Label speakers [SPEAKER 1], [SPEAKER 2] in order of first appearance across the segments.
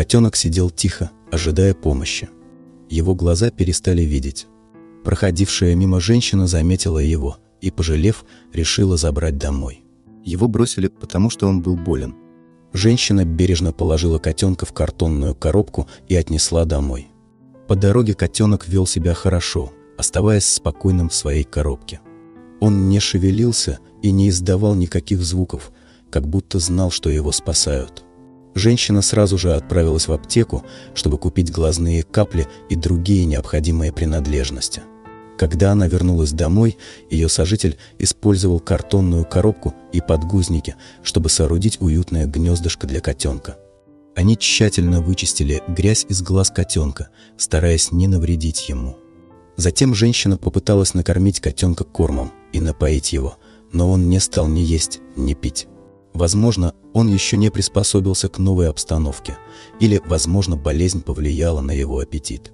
[SPEAKER 1] Котенок сидел тихо, ожидая помощи. Его глаза перестали видеть. Проходившая мимо женщина заметила его и, пожалев, решила забрать домой. Его бросили, потому что он был болен. Женщина бережно положила котенка в картонную коробку и отнесла домой. По дороге котенок вел себя хорошо, оставаясь спокойным в своей коробке. Он не шевелился и не издавал никаких звуков, как будто знал, что его спасают. Женщина сразу же отправилась в аптеку, чтобы купить глазные капли и другие необходимые принадлежности. Когда она вернулась домой, ее сожитель использовал картонную коробку и подгузники, чтобы соорудить уютное гнездышко для котенка. Они тщательно вычистили грязь из глаз котенка, стараясь не навредить ему. Затем женщина попыталась накормить котенка кормом и напоить его, но он не стал ни есть, ни пить. Возможно, он еще не приспособился к новой обстановке, или, возможно, болезнь повлияла на его аппетит.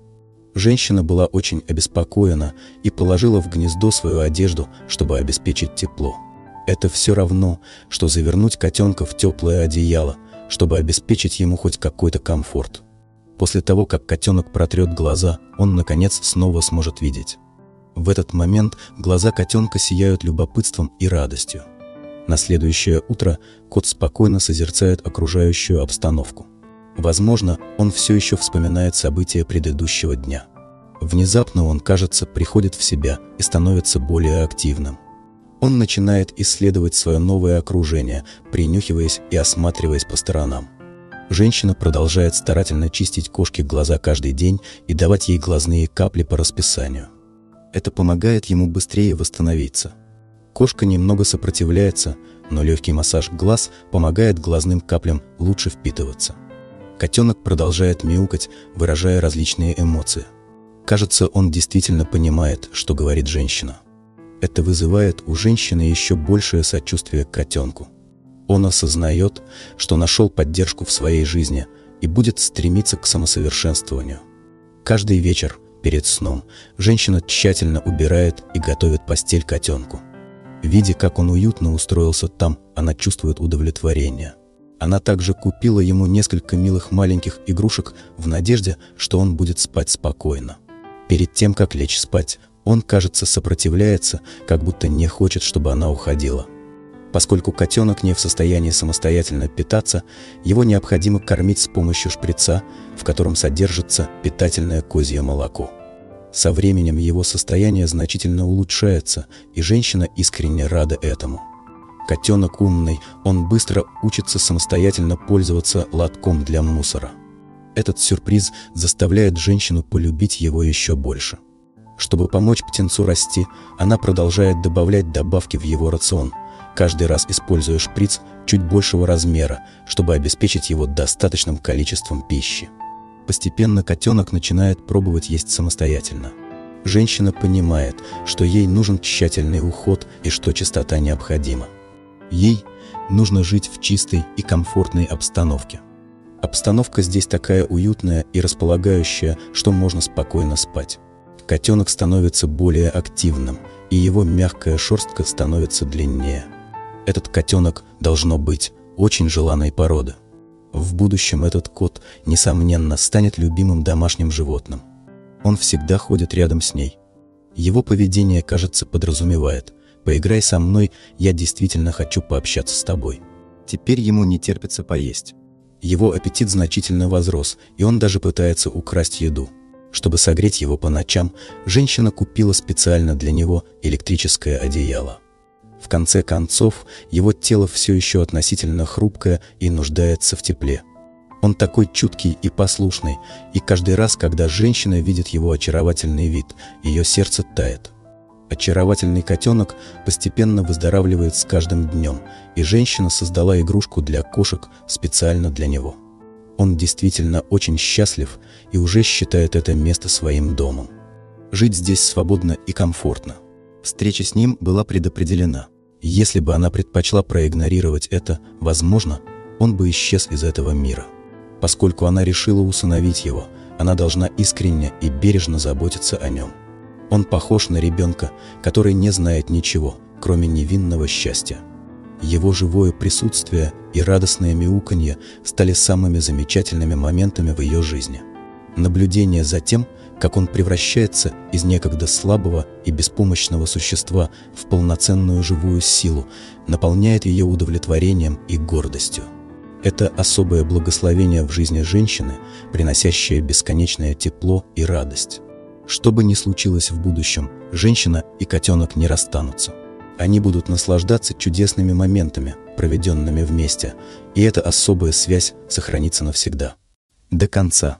[SPEAKER 1] Женщина была очень обеспокоена и положила в гнездо свою одежду, чтобы обеспечить тепло. Это все равно, что завернуть котенка в теплое одеяло, чтобы обеспечить ему хоть какой-то комфорт. После того, как котенок протрет глаза, он, наконец, снова сможет видеть. В этот момент глаза котенка сияют любопытством и радостью. На следующее утро кот спокойно созерцает окружающую обстановку. Возможно, он все еще вспоминает события предыдущего дня. Внезапно он, кажется, приходит в себя и становится более активным. Он начинает исследовать свое новое окружение, принюхиваясь и осматриваясь по сторонам. Женщина продолжает старательно чистить кошке глаза каждый день и давать ей глазные капли по расписанию. Это помогает ему быстрее восстановиться – Кошка немного сопротивляется, но легкий массаж глаз помогает глазным каплям лучше впитываться. Котенок продолжает мяукать, выражая различные эмоции. Кажется, он действительно понимает, что говорит женщина. Это вызывает у женщины еще большее сочувствие к котенку. Он осознает, что нашел поддержку в своей жизни и будет стремиться к самосовершенствованию. Каждый вечер перед сном женщина тщательно убирает и готовит постель котенку. Видя, как он уютно устроился там, она чувствует удовлетворение. Она также купила ему несколько милых маленьких игрушек в надежде, что он будет спать спокойно. Перед тем, как лечь спать, он, кажется, сопротивляется, как будто не хочет, чтобы она уходила. Поскольку котенок не в состоянии самостоятельно питаться, его необходимо кормить с помощью шприца, в котором содержится питательное козье молоко. Со временем его состояние значительно улучшается, и женщина искренне рада этому. Котенок умный, он быстро учится самостоятельно пользоваться лотком для мусора. Этот сюрприз заставляет женщину полюбить его еще больше. Чтобы помочь птенцу расти, она продолжает добавлять добавки в его рацион, каждый раз используя шприц чуть большего размера, чтобы обеспечить его достаточным количеством пищи. Постепенно котенок начинает пробовать есть самостоятельно. Женщина понимает, что ей нужен тщательный уход и что чистота необходима. Ей нужно жить в чистой и комфортной обстановке. Обстановка здесь такая уютная и располагающая, что можно спокойно спать. Котенок становится более активным, и его мягкая шерстка становится длиннее. Этот котенок должно быть очень желанной породы. В будущем этот кот, несомненно, станет любимым домашним животным. Он всегда ходит рядом с ней. Его поведение, кажется, подразумевает «поиграй со мной, я действительно хочу пообщаться с тобой». Теперь ему не терпится поесть. Его аппетит значительно возрос, и он даже пытается украсть еду. Чтобы согреть его по ночам, женщина купила специально для него электрическое одеяло. В конце концов, его тело все еще относительно хрупкое и нуждается в тепле. Он такой чуткий и послушный, и каждый раз, когда женщина видит его очаровательный вид, ее сердце тает. Очаровательный котенок постепенно выздоравливает с каждым днем, и женщина создала игрушку для кошек специально для него. Он действительно очень счастлив и уже считает это место своим домом. Жить здесь свободно и комфортно. Встреча с ним была предопределена. Если бы она предпочла проигнорировать это, возможно, он бы исчез из этого мира. Поскольку она решила усыновить его, она должна искренне и бережно заботиться о нем. Он похож на ребенка, который не знает ничего, кроме невинного счастья. Его живое присутствие и радостное мяуканье стали самыми замечательными моментами в ее жизни. Наблюдение за тем, как он превращается из некогда слабого и беспомощного существа в полноценную живую силу, наполняет ее удовлетворением и гордостью. Это особое благословение в жизни женщины, приносящее бесконечное тепло и радость. Что бы ни случилось в будущем, женщина и котенок не расстанутся. Они будут наслаждаться чудесными моментами, проведенными вместе, и эта особая связь сохранится навсегда. До конца.